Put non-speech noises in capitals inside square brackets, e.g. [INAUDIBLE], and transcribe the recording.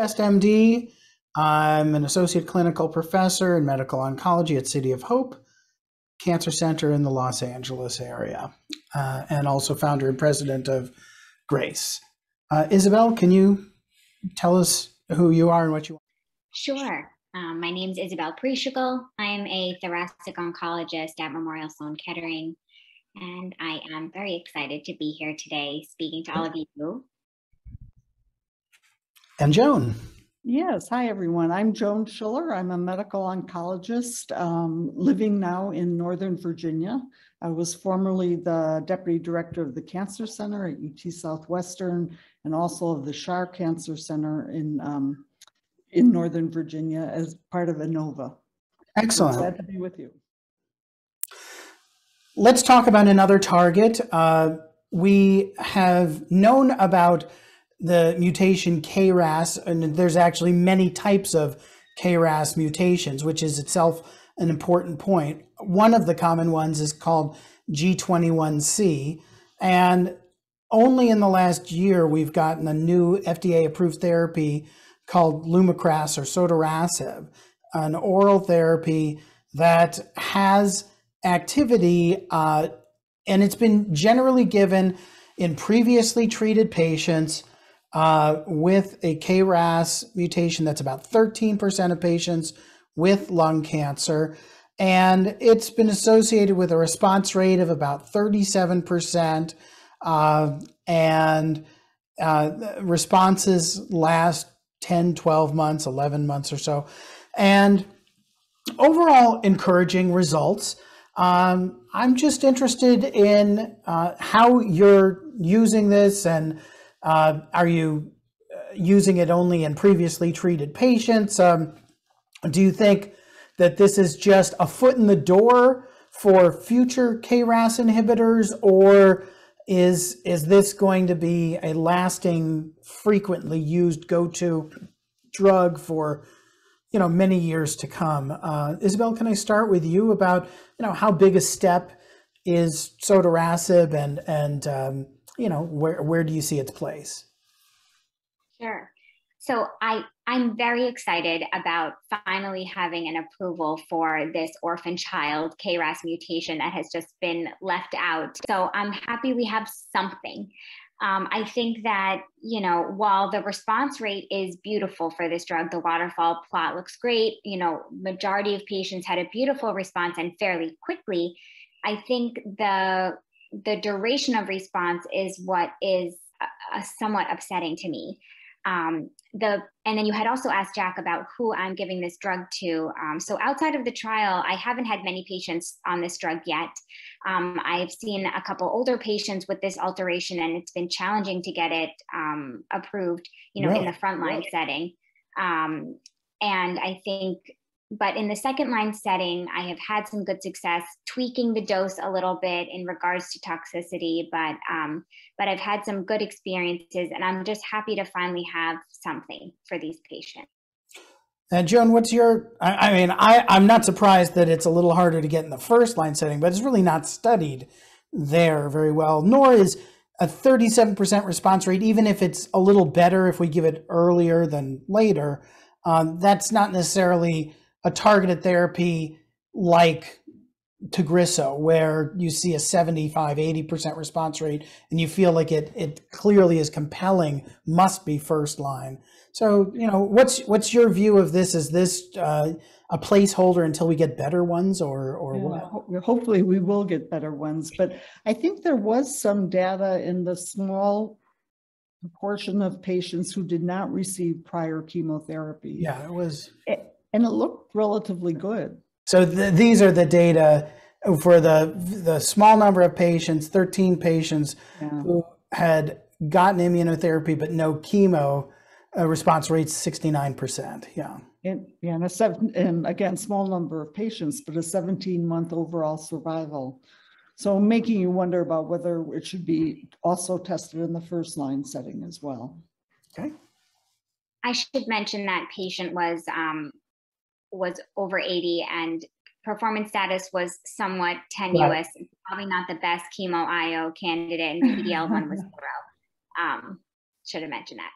Jack MD. I'm an associate clinical professor in medical oncology at City of Hope Cancer Center in the Los Angeles area, uh, and also founder and president of Grace. Uh, Isabel, can you tell us who you are and what you are? Sure. Um, my name is Isabel Preeshagul. I am a thoracic oncologist at Memorial Sloan Kettering, and I am very excited to be here today speaking to all of you. And Joan. Yes. Hi, everyone. I'm Joan Schiller. I'm a medical oncologist um, living now in Northern Virginia. I was formerly the deputy director of the Cancer Center at UT Southwestern and also of the Schar Cancer Center in um, in Northern Virginia as part of Inova. Excellent. glad to be with you. Let's talk about another target. Uh, we have known about the mutation KRAS, and there's actually many types of KRAS mutations, which is itself an important point. One of the common ones is called G21C, and only in the last year we've gotten a new FDA approved therapy called Lumakras or sotorasib, an oral therapy that has activity uh, and it's been generally given in previously treated patients uh, with a KRAS mutation. That's about 13% of patients with lung cancer. And it's been associated with a response rate of about 37%. Uh, and uh, responses last 10, 12 months, 11 months or so. And overall, encouraging results. Um, I'm just interested in uh, how you're using this and uh, are you uh, using it only in previously treated patients? Um, do you think that this is just a foot in the door for future KRAS inhibitors, or is is this going to be a lasting, frequently used go-to drug for you know many years to come? Uh, Isabel, can I start with you about you know how big a step is sotorasib and and um, you know, where where do you see its place? Sure. So I I'm very excited about finally having an approval for this orphan child KRAS mutation that has just been left out. So I'm happy we have something. Um, I think that, you know, while the response rate is beautiful for this drug, the waterfall plot looks great. You know, majority of patients had a beautiful response and fairly quickly. I think the the duration of response is what is a, somewhat upsetting to me. Um, the and then you had also asked Jack about who I'm giving this drug to. Um, so outside of the trial, I haven't had many patients on this drug yet. Um, I've seen a couple older patients with this alteration, and it's been challenging to get it um, approved, you know, in the frontline setting. Um, and I think but in the second line setting, I have had some good success tweaking the dose a little bit in regards to toxicity, but um, but I've had some good experiences, and I'm just happy to finally have something for these patients. And Joan, what's your? I, I mean, I I'm not surprised that it's a little harder to get in the first line setting, but it's really not studied there very well. Nor is a 37% response rate, even if it's a little better if we give it earlier than later. Um, that's not necessarily a targeted therapy like Tagrisso, where you see a 75, 80% response rate, and you feel like it it clearly is compelling, must be first line. So, you know, what's what's your view of this? Is this uh, a placeholder until we get better ones, or or yeah, what? Hopefully, we will get better ones. But I think there was some data in the small proportion of patients who did not receive prior chemotherapy. Yeah, it was. It, and it looked relatively good. So the, these are the data for the the small number of patients, 13 patients yeah. who had gotten immunotherapy but no chemo. Uh, response rate's 69%. Yeah. And, yeah, and, a seven, and again, small number of patients, but a 17 month overall survival. So making you wonder about whether it should be also tested in the first line setting as well. Okay. I should mention that patient was um, was over 80 and performance status was somewhat tenuous, right. probably not the best chemo IO candidate, and PD-L1 was [LAUGHS] zero. Um, should have mentioned that.